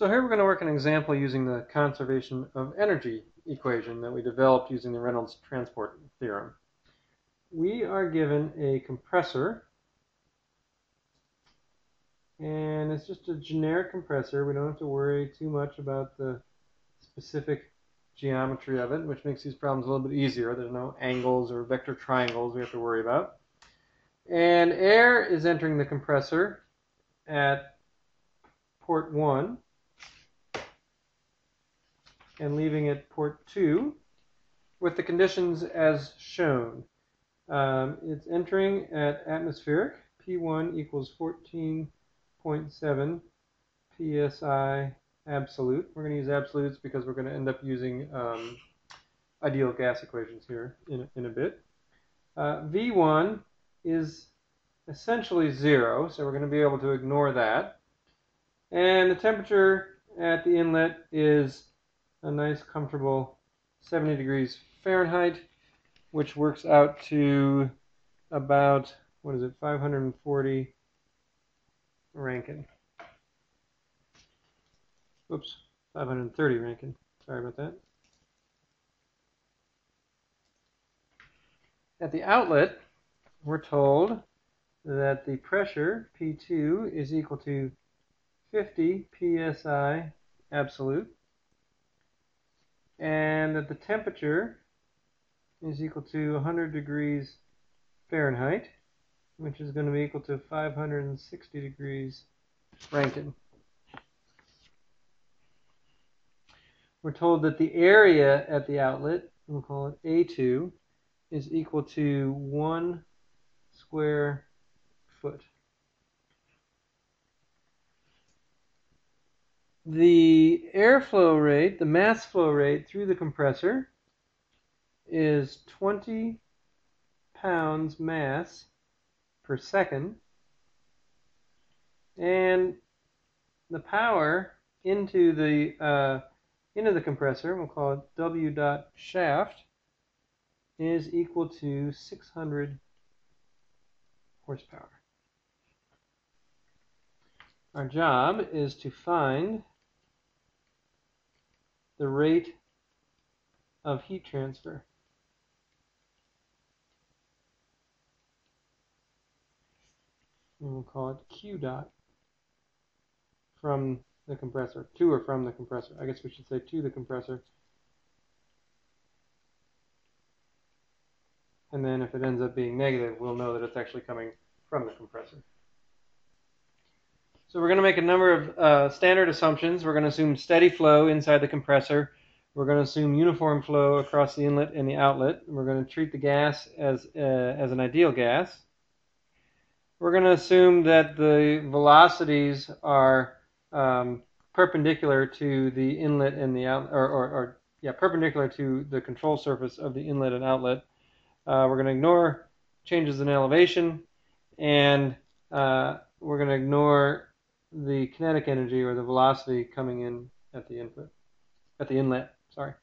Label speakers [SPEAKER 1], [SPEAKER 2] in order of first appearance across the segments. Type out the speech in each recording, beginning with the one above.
[SPEAKER 1] So here we're going to work an example using the conservation of energy equation that we developed using the Reynolds transport theorem. We are given a compressor and it's just a generic compressor. We don't have to worry too much about the specific geometry of it, which makes these problems a little bit easier. There's no angles or vector triangles we have to worry about. And air is entering the compressor at port 1 and leaving it port 2 with the conditions as shown. Um, it's entering at atmospheric, P1 equals 14.7 psi absolute. We're going to use absolutes because we're going to end up using um, ideal gas equations here in, in a bit. Uh, V1 is essentially zero, so we're going to be able to ignore that. And the temperature at the inlet is a nice comfortable 70 degrees Fahrenheit, which works out to about, what is it, 540 Rankine. Oops, 530 Rankine. Sorry about that. At the outlet, we're told that the pressure, P2, is equal to 50 psi absolute and that the temperature is equal to 100 degrees Fahrenheit, which is going to be equal to 560 degrees Rankine. We're told that the area at the outlet, we'll call it A2, is equal to 1 square foot. The airflow rate, the mass flow rate through the compressor is 20 pounds mass per second. And the power into the uh, into the compressor, we'll call it W dot shaft, is equal to 600 horsepower. Our job is to find the rate of heat transfer. And we'll call it Q dot from the compressor, to or from the compressor. I guess we should say to the compressor. And then if it ends up being negative, we'll know that it's actually coming from the compressor. So we're going to make a number of uh, standard assumptions. We're going to assume steady flow inside the compressor. We're going to assume uniform flow across the inlet and the outlet. We're going to treat the gas as, uh, as an ideal gas. We're going to assume that the velocities are um, perpendicular to the inlet and the outlet, or, or, or, yeah, perpendicular to the control surface of the inlet and outlet. Uh, we're going to ignore changes in elevation, and uh, we're going to ignore the kinetic energy or the velocity coming in at the input, at the inlet, sorry.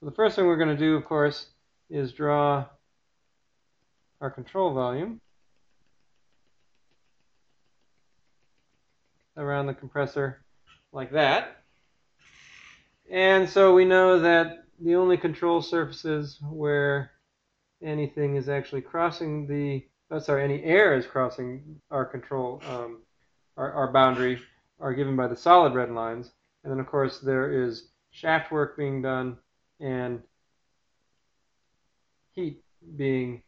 [SPEAKER 1] So the first thing we're going to do, of course, is draw our control volume around the compressor like that. And so we know that the only control surfaces where anything is actually crossing the, oh, sorry, any air is crossing our control um, our, our boundary are given by the solid red lines. And then, of course, there is shaft work being done and heat being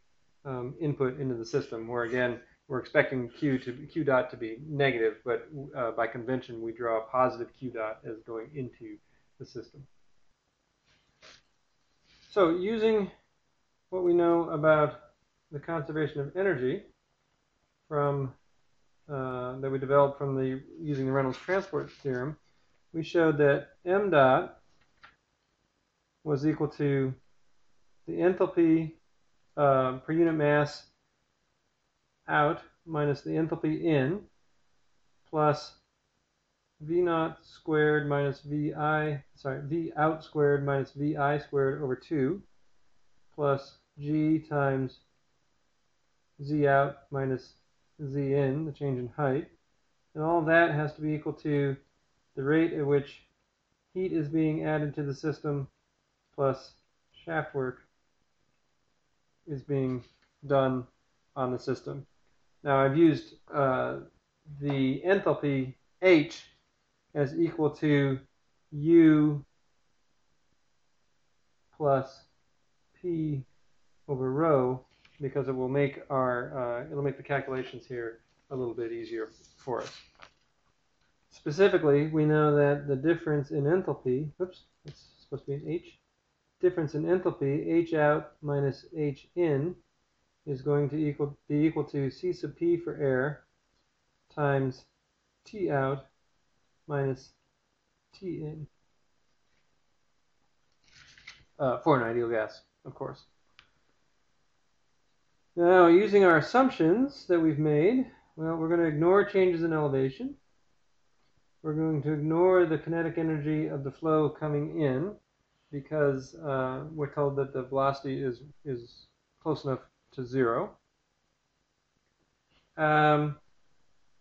[SPEAKER 1] um, input into the system, where again, we're expecting Q to Q dot to be negative, but uh, by convention, we draw a positive Q dot as going into the system. So using what we know about the conservation of energy from uh, that we developed from the using the Reynolds transport theorem, we showed that m dot was equal to the enthalpy uh, per unit mass out minus the enthalpy in plus v naught squared minus vi, sorry, v out squared minus vi squared over 2 plus g times z out minus z in, the change in height. And all that has to be equal to the rate at which heat is being added to the system plus shaft work is being done on the system. Now I've used uh, the enthalpy H as equal to U plus P over rho because it will make our uh, it'll make the calculations here a little bit easier for us. Specifically, we know that the difference in enthalpy, oops, it's supposed to be an H, difference in enthalpy, H out minus H in, is going to equal be equal to C sub P for air times T out minus T in uh, for an ideal gas, of course. Now, using our assumptions that we've made, well, we're going to ignore changes in elevation. We're going to ignore the kinetic energy of the flow coming in because uh, we're told that the velocity is, is close enough to zero. Um,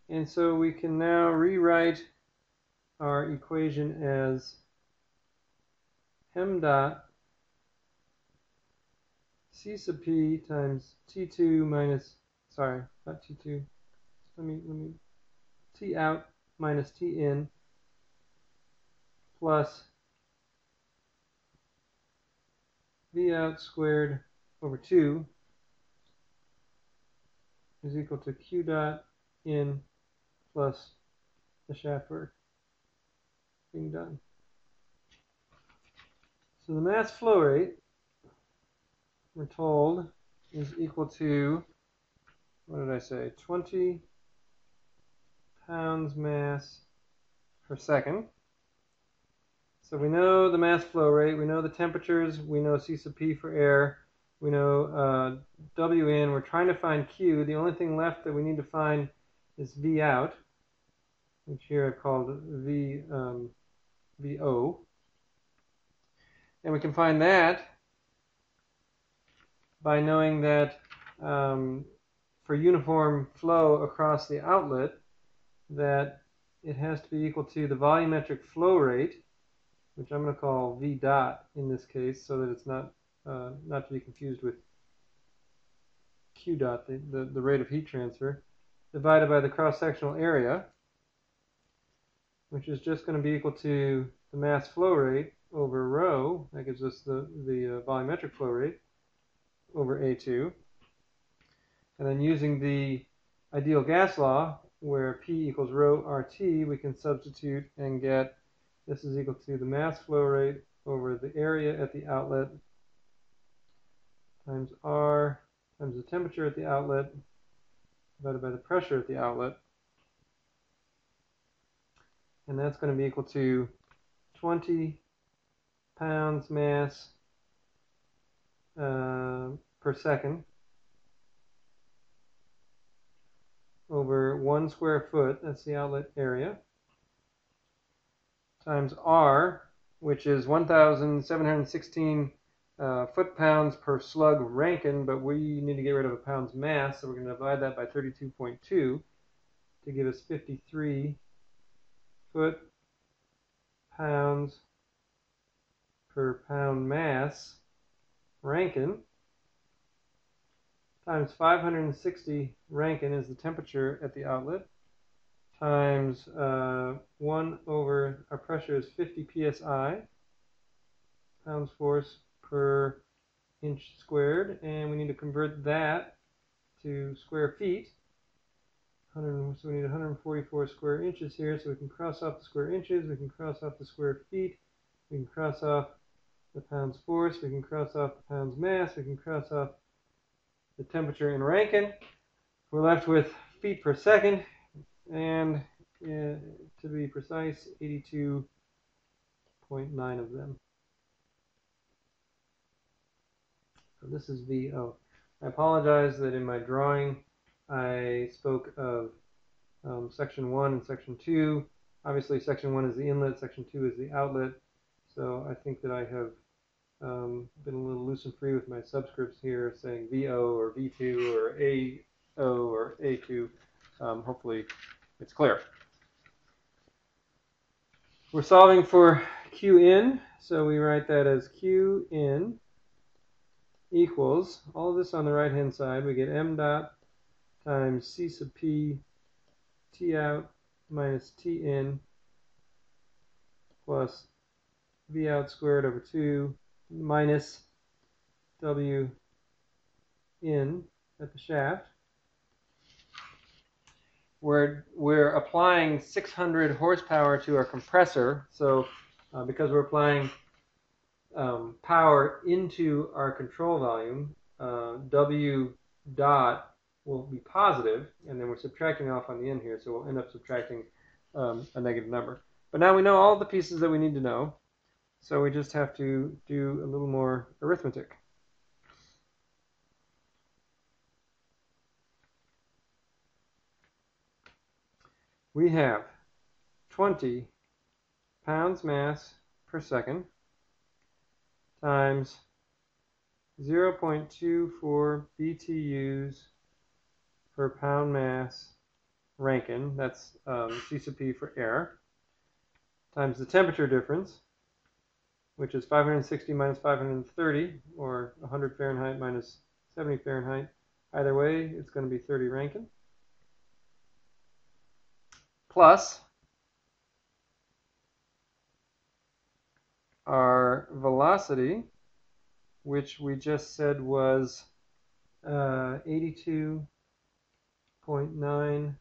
[SPEAKER 1] and so we can now rewrite our equation as m dot C sub p times T2 minus, sorry, not T2, let me, let me, T out minus T in plus V out squared over 2 is equal to Q dot in plus the shaft work being done. So the mass flow rate we're told is equal to, what did I say, 20 pounds mass per second. So we know the mass flow rate, we know the temperatures, we know C sub P for air, we know uh, W in, we're trying to find Q. The only thing left that we need to find is V out, which here I've called V, um, VO. And we can find that by knowing that um, for uniform flow across the outlet, that it has to be equal to the volumetric flow rate, which I'm going to call V dot in this case, so that it's not uh, not to be confused with Q dot, the, the, the rate of heat transfer, divided by the cross-sectional area, which is just going to be equal to the mass flow rate over rho, that gives us the, the uh, volumetric flow rate, over A2. And then using the ideal gas law, where P equals rho RT, we can substitute and get this is equal to the mass flow rate over the area at the outlet times R times the temperature at the outlet divided by the pressure at the outlet. And that's going to be equal to 20 pounds mass uh, per second over one square foot, that's the outlet area, times R, which is 1,716 uh, foot-pounds per slug Rankine, but we need to get rid of a pound's mass, so we're going to divide that by 32.2 to give us 53 foot-pounds per pound mass Rankine times 560 Rankine is the temperature at the outlet. Times uh, 1 over our pressure is 50 psi pounds force per inch squared and we need to convert that to square feet. So we need 144 square inches here so we can cross off the square inches we can cross off the square feet we can cross off the pounds force, we can cross off the pounds mass, we can cross off the temperature in Rankine. We're left with feet per second, and uh, to be precise, 82.9 of them. So this is VO. I apologize that in my drawing I spoke of um, section 1 and section 2. Obviously section 1 is the inlet, section 2 is the outlet. So I think that I have um, been a little loose and free with my subscripts here saying VO or V2 or AO or A2. Um, hopefully it's clear. We're solving for Q in, so we write that as Q in equals, all of this on the right hand side, we get m dot times C sub p T out minus T in plus V out squared over 2 minus W in at the shaft. We're, we're applying 600 horsepower to our compressor, so uh, because we're applying um, power into our control volume, uh, W dot will be positive, and then we're subtracting off on the end here, so we'll end up subtracting um, a negative number. But now we know all the pieces that we need to know, so we just have to do a little more arithmetic. We have 20 pounds mass per second times 0.24 BTUs per pound mass Rankine, that's um, C sub P for air, times the temperature difference, which is 560 minus 530, or 100 Fahrenheit minus 70 Fahrenheit. Either way, it's going to be 30 Rankine. Plus our velocity, which we just said was uh, 82.9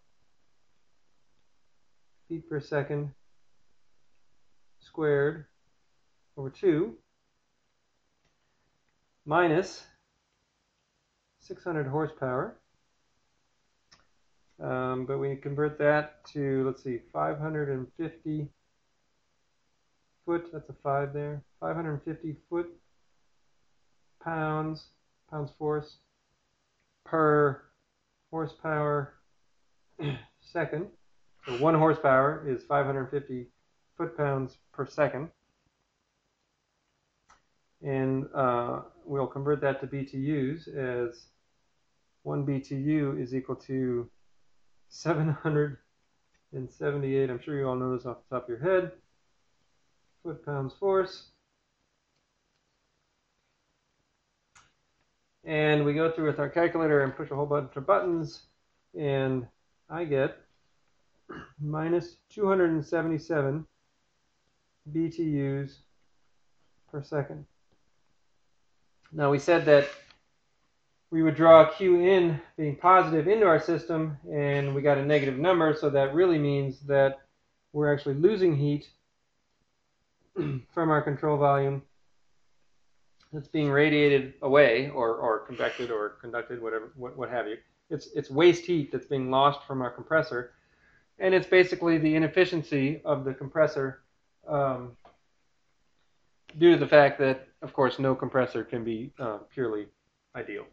[SPEAKER 1] feet per second squared over 2 minus 600 horsepower. Um, but we convert that to, let's see, 550 foot, that's a 5 there, 550 foot pounds, pounds force per horsepower second. So one horsepower is 550 foot-pounds per second. And uh, we'll convert that to BTUs as 1 BTU is equal to 778, I'm sure you all know this off the top of your head, foot-pounds force. And we go through with our calculator and push a whole bunch of buttons, and I get minus 277 BTUs per second. Now we said that we would draw Q in being positive into our system and we got a negative number so that really means that we're actually losing heat from our control volume that's being radiated away or, or convected or conducted whatever what, what have you. It's it's waste heat that's being lost from our compressor and it's basically the inefficiency of the compressor um, due to the fact that, of course, no compressor can be uh, purely ideal.